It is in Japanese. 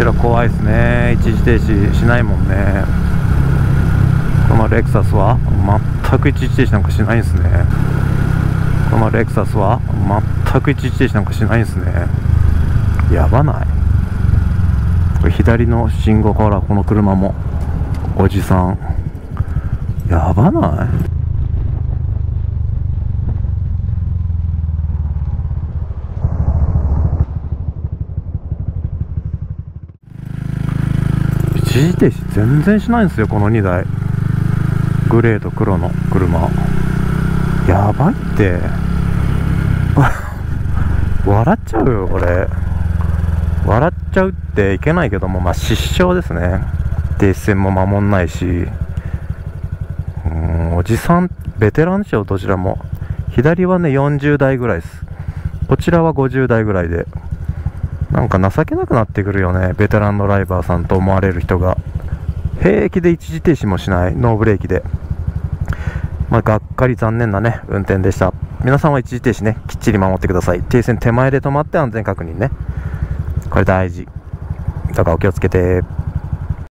後ろ怖いですね。一時停止しないもんね。このレクサスは？全く一時停止なんかしないんですね。このレクサスは？全く一時停止なんかしないんですね。やばない。これ左の信号からこの車も。おじさん。やばない。一時停止全然しないんですよこの2台。グレーと黒の車。やばいって。笑っちゃうよこれ笑っちゃうっていけないけどもまあ失笑ですね。停止線も守んないし。うんおじさんベテランでしょどちらも。左はね40代ぐらいです。こちらは50代ぐらいで。なんか情けなくなってくるよねベテランドライバーさんと思われる人が。平気で一時停止もしないノーブレーキで。まあ、がっかり残念なね運転でした。皆さんは一時停止ねきっちり守ってください。停線手前で止まって安全確認ね。これ大事。だからお気をつけて。